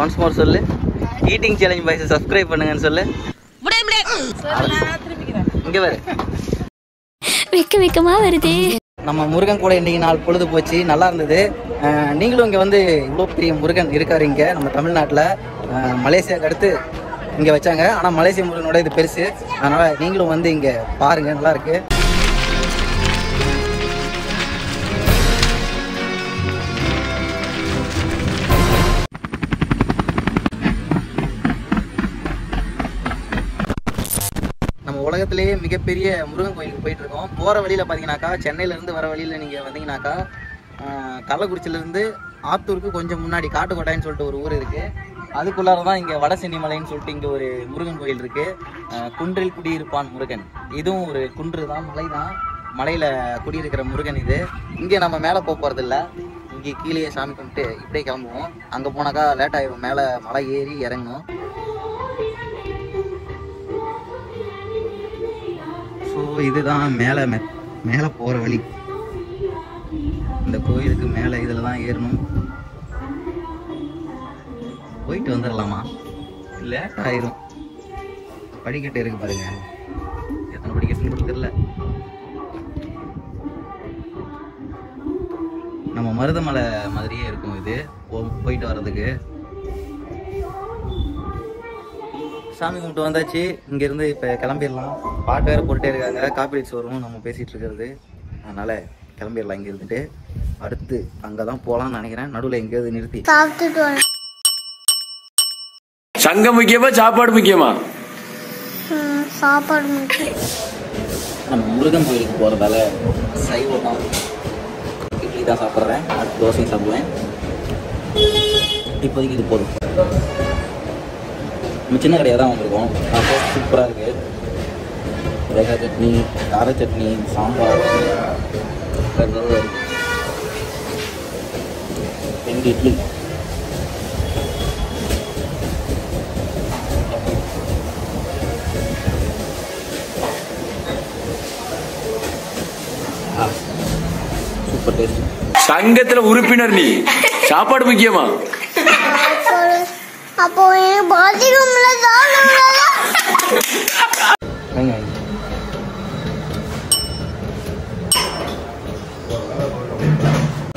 Once more சொல்லு. Eating challenge boys subscribe பண்ணுங்கன்னு சொல்லு. இங்க பாரு. வெக்க வெக்கமா வருது. நம்ம முருகன் கூட இன்னைக்கு நாள் பொழுது போச்சு. நல்லா இருந்தது. நீங்களும் இங்கே வந்து இவ்வளோ பெரிய முருகன் இருக்காரு இங்கே நம்ம தமிழ்நாட்டில். மலேசியாவுக்கு அடுத்து இங்கே வச்சாங்க. ஆனால் மலேசிய முருகனோட இது பெருசு. அதனால் நீங்களும் வந்து இங்கே பாருங்கள் நல்லா உலகத்திலேயே மிகப்பெரிய முருகன் கோயிலுக்கு போயிட்டு இருக்கோம் போகிற வழியில் பார்த்தீங்கன்னாக்கா சென்னையிலேருந்து வர வழியில் நீங்கள் வந்தீங்கன்னாக்கா ஆஹ், கள்ளக்குறிச்சியிலேருந்து ஆத்தூருக்கு கொஞ்சம் முன்னாடி காட்டுக்கோட்டைன்னு சொல்லிட்டு ஒரு ஊர் இருக்குது அதுக்குள்ளார தான் இங்கே வடசென்னி மலைன்னு சொல்லிட்டு இங்கே ஒரு முருகன் கோயில் இருக்குது குன்றில் குடியிருப்பான் முருகன். இதுவும் ஒரு குன்று தான் மலை தான். மலையில் குடியிருக்கிற முருகன் இது. இங்கே நம்ம மேலே போக போகிறதில்ல இங்கே கீழேயே சாமி கும்பிட்டு இப்படியே கிளம்புவோம். அங்கே போனாக்கா லேட் ஆயிடும் மேலே மலை ஏறி இறங்கணும் இதுதான் மேலே மெ மேலே போகிற வழி. இந்த கோயிலுக்கு மேலே இதில் தான் ஏறணும். போயிட்டு வந்துடலாமா லேட் ஆயிரும். படிக்கட்டு இருக்கு பாருங்க. எத்தனை படிக்கட்டுன்னு கூட தெரியல. நம்ம மருதமலை மாதிரியே இருக்கும் இது. போ- போயிட்டு வர்றதுக்கு. சாமி கும்பிட்டு வந்தாச்சு. இங்கேருந்து இப்போ கிளம்பிடலாம். பாட்டு வேறு போட்டுட்டே இருக்காங்க. காப்பிரைட்ஸ் வரும் நம்ம பேசிகிட்டு இருக்கிறது. அதனால் கிளம்பிடலாம் இங்கே இருந்துட்டு. அடுத்து அங்கே தான் போகலான்னு நினைக்கிறேன். நடுவில் எங்கேயாவது நிறுத்தி. சங்கம் முக்கியமா சாப்பாடு முக்கியமா? சாப்பாடு முக்கியம். நம்ம முருகன் கோயிலுக்கு போகிறதால சைவம் தான் இட்லி தான் சாப்பிட்றேன். அடுத்து தோசையும் சாப்பிடுவேன். இப்போதைக்கு இது போதும். நம்ம சின்ன கடையாக தான் வந்திருக்கோம் அப்போ சூப்பராக இருக்குது தேங்காய் சட்னி கார சட்னி சாம்பார் ரெண்டு இட்லி. ஆ சூப்பர் டேஸ்ட் சங்கத்துல உறுப்பினர் நீ. சாப்பாடு முக்கியமா? அப்போ எனக்கு பாத்ரூம்ல சாப்பிட வாங்க வாங்க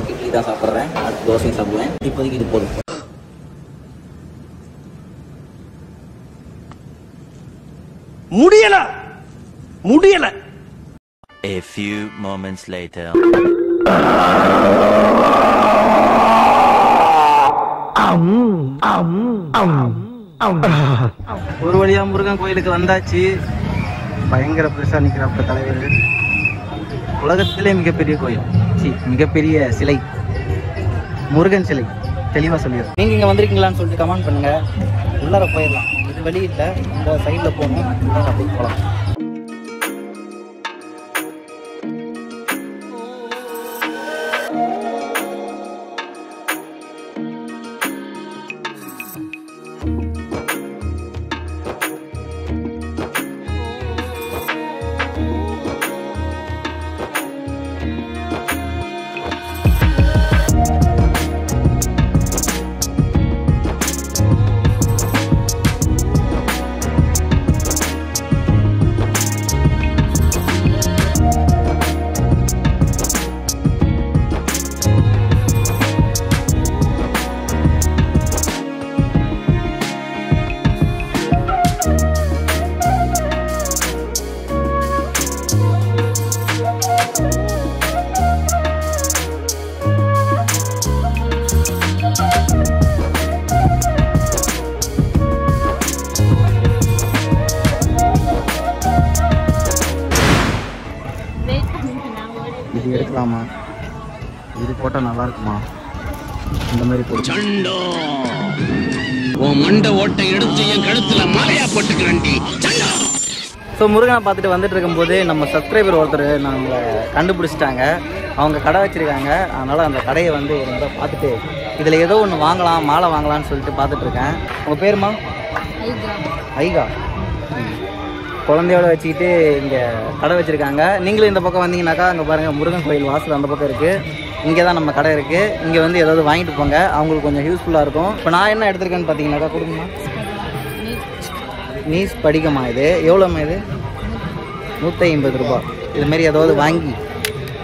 இட்லி தான் சாப்பிட்றேன் அடுத்து தோசையும் சாப்பிடுவேன் இப்போதைக்கு இது போதும் முடியல முடியல A few moments later. ஒரு வழியா முருகன் கோயிலுக்கு வந்தாச்சு. பயங்கர பெருசா நிற்கிறாப்ப தலைவர். உலகத்திலே மிகப்பெரிய கோயில். சி மிகப்பெரிய சிலை. முருகன் சிலை. தெளிவா சொல்லிடுறேன். நீங்க இங்க வந்திருக்கீங்களான்னு சொல்லிட்டு கமெண்ட் பண்ணுங்க. உள்ளார போயிடலாம். இது வழி இல்லை. இந்த சைட்ல போகணும். உள்ளார அப்படி போகலாம் இது எடுக்கலாமா? இது போட்டால் நல்லா இருக்குமா இந்த மாதிரி போட்டு மண்ட ஓட்டை எடுத்து என் கழுத்துல மாலையா போட்டுக்கிறேன்டி. ஸோ முருகனை பார்த்துட்டு வந்துட்டு இருக்கும்போது நம்ம சப்ஸ்கிரைபர் ஒருத்தர் நம்மளை கண்டுபிடிச்சிட்டாங்க. அவங்க கடை வச்சிருக்காங்க. அதனால் அந்த கடையை வந்து ஒரு முறை பார்த்துட்டு இதில் ஏதோ ஒன்று வாங்கலாம் மாலை வாங்கலாம்னு சொல்லிட்டு பார்த்துட்டு இருக்கேன் உங்கள் பேருமா ஐகா. குழந்தையோட வச்சுக்கிட்டு இங்கே கடை வச்சுருக்காங்க. நீங்களும் இந்த பக்கம் வந்தீங்கன்னாக்கா அங்கே பாருங்கள் முருகன் கோயில் வாசல் அந்த பக்கம் இருக்குது இங்கே தான் நம்ம கடை இருக்குது இங்கே வந்து ஏதாவது வாங்கிட்டு போங்க. அவங்களுக்கு கொஞ்சம் யூஸ்ஃபுல்லாக இருக்கும். இப்போ நான் என்ன எடுத்திருக்கேன்னு பார்த்தீங்கன்னாக்கா கொடுங்கம்மா. நீஸ் படிக்கம்மா இது. எவ்வளோம்மா இது? நூற்றி ஐம்பது ரூபாய் இதுமாரி ஏதாவது வாங்கி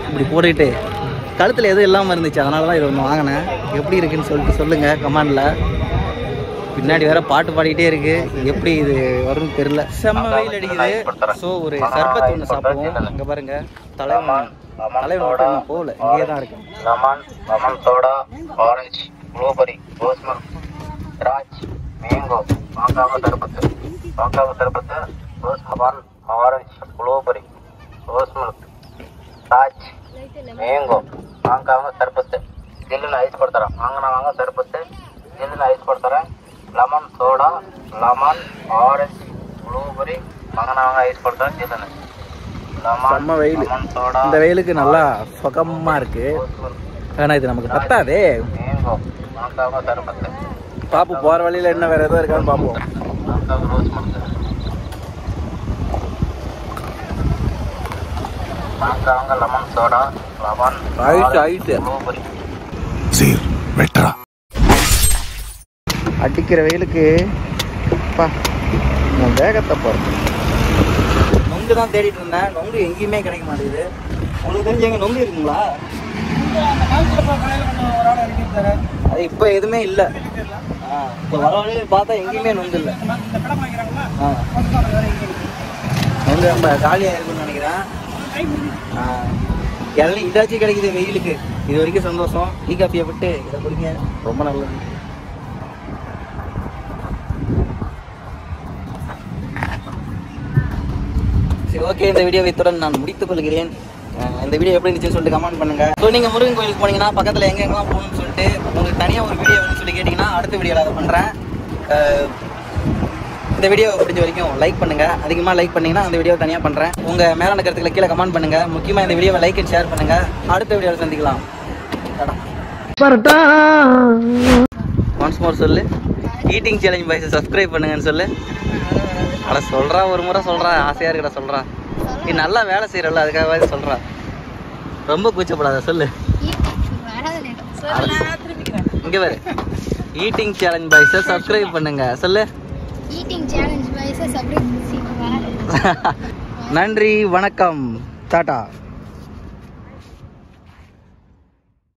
இப்படி போட்டுக்கிட்டு கழுத்தில் எதுவும் இல்லாமல் இருந்துச்சு. அதனால தான் இது ஒன்று வாங்கினேன். எப்படி இருக்குன்னு சொல்லிட்டு சொல்லுங்கள் கமாண்டில் பின்னாடி வேற பாட்டு பாடிக்கிட்டே இருக்கு எப்படி இது வரும்னு தெரியல செம்ம வெயில் அடிக்குது ஸோ ஒரு சர்பத் ஒன்று சாப்பிடுவோம் இங்கே பாருங்க தலைவன் தலைவன் மட்டும் இன்னும் போகல இங்கேயே தான் இருக்கு lemon lemon soda orange blueberry rose milk திராட்சை மேங்கோ மாங்காவ சர்பத்து மாங்காவ சர்பத்து rose lemon orange blueberry rose milk திராட்சை மேங்கೋ ಮಾಂಗಾವ ಸರ್ಬತ್ ಜಲ್ಲಿನ ಐಸ್ ಕೊಡ್ತಾರ ಮಾಂಗನ ಮಾಂಗ ಸರ್ಬತ್ ಜಲ್ಲಿನ ಐಸ್ ಕೊಡ್ತಾರ lemon soda lemon orange blueberry மங்கனாக ice போட்டு தான் சீசனு செம்ம வெயில். இந்த வெயிலுக்கு நல்லா சுகமாக இருக்குது ஆனால் இது நமக்கு பத்தாதே. பார்ப்போம் போகிற வழியில் என்ன வேறு எதுவும் இருக்கான்னு பார்ப்போம் ஐஸ் ஐஸ் அடிக்கிற வெயிலுக்கு பா நான் வேகத்தை போகிறேன் நொங்கு தான் தேடிட்டு இருந்தேன். நொங்கு எங்கேயுமே கிடைக்க மாட்டேங்குது. உங்களுக்கு தெரிஞ்ச எங்க நொங்கு இருக்குங்களா? அது இப்போ எதுவுமே இல்லை. இப்போ வர வழியில பார்த்தா எங்கேயுமே நொங்கு இல்லை. ஆ. நொங்கு ரொம்ப காலியாக இருக்குன்னு நினைக்கிறேன். ஆ. இளநீ இதாச்சும் கிடைக்குது வெயிலுக்கு. இது வரைக்கும் சந்தோஷம். டீ காஃபியை விட்டு இதை குடிங்க. ரொம்ப நல்லது. சரி ஓகே இந்த வீடியோவை இத்துடன் நான் முடித்துக் கொள்கிறேன். இந்த வீடியோ எப்படி இருந்துச்சுன்னு சொல்லிட்டு கமெண்ட் பண்ணுங்க. ஸோ நீங்கள் முருகன் கோயிலுக்கு போனீங்கன்னா பக்கத்தில் எங்கெங்கெல்லாம் போகணும்னு சொல்லிட்டு உங்களுக்கு தனியாக ஒரு வீடியோ வேணும்னு சொல்லி கேட்டிங்கன்னா அடுத்த வீடியோவில் அதை பண்ணுறேன் இந்த வீடியோ பிடிச்ச வரைக்கும் லைக் பண்ணுங்க. அதிகமாக லைக் பண்ணீங்கன்னா அந்த வீடியோ தனியாக பண்ணுறேன் உங்கள் மேலான கருத்துக்களை கீழே கமெண்ட் பண்ணுங்க. முக்கியமாக இந்த வீடியோவை லைக் அண்ட் ஷேர் பண்ணுங்க. அடுத்த வீடியோவில் சந்திக்கலாம். ஒன்ஸ் மோர் சொல்லு. ஈட்டிங் சேலஞ்ச் பாய்ஸ் சப்ஸ்கிரைப் பண்ணுங்கன்னு சொல்லு. அட சொல்றா ஒரு முறை சொல்றா ஆசையா இருக்கடா சொல்றா. நீ நல்லா வேலை செய்யறல அதுக்காகவே சொல்றா. ரொம்ப கூச்சப்படாத சொல்லு. இங்க பாரு. ஈட்டிங் சேலஞ்ச் பாய்ஸ் சப்ஸ்கிரைப் பண்ணுங்க. சொல்லு. நன்றி வணக்கம். டாடா.